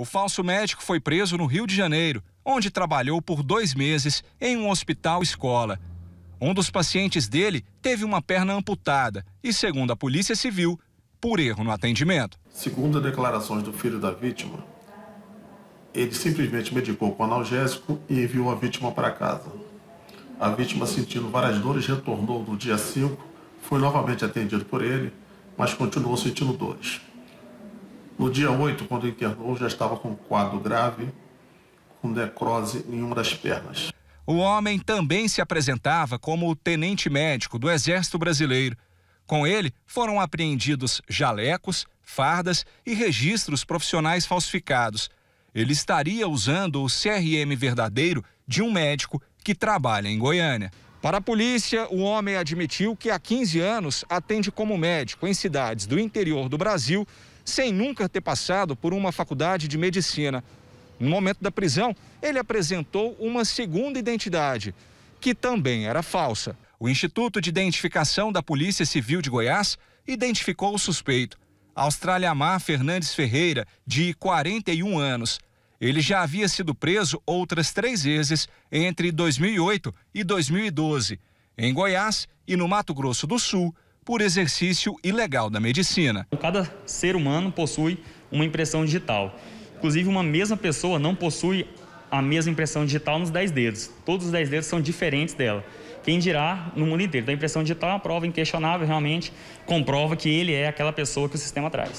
O falso médico foi preso no Rio de Janeiro, onde trabalhou por dois meses em um hospital escola. Um dos pacientes dele teve uma perna amputada e, segundo a Polícia Civil, por erro no atendimento. Segundo declarações do filho da vítima, ele simplesmente medicou com analgésico e enviou a vítima para casa. A vítima, sentindo várias dores, retornou no dia 5, foi novamente atendido por ele, mas continuou sentindo dores. No dia 8, quando internou, já estava com um quadro grave, com necrose em uma das pernas. O homem também se apresentava como tenente médico do Exército Brasileiro. Com ele foram apreendidos jalecos, fardas e registros profissionais falsificados. Ele estaria usando o CRM verdadeiro de um médico que trabalha em Goiânia. Para a polícia, o homem admitiu que há 15 anos atende como médico em cidades do interior do Brasil, sem nunca ter passado por uma faculdade de medicina. No momento da prisão, ele apresentou uma segunda identidade, que também era falsa. O Instituto de Identificação da Polícia Civil de Goiás identificou o suspeito, Australiamar Fernandes Ferreira, de 41 anos. Ele já havia sido preso outras três vezes entre 2008 e 2012, em Goiás e no Mato Grosso do Sul, por exercício ilegal da medicina. Cada ser humano possui uma impressão digital. Inclusive, uma mesma pessoa não possui a mesma impressão digital nos 10 dedos. Todos os 10 dedos são diferentes dela. Quem dirá no mundo inteiro? Então, a impressão digital é uma prova inquestionável, realmente comprova que ele é aquela pessoa que o sistema traz.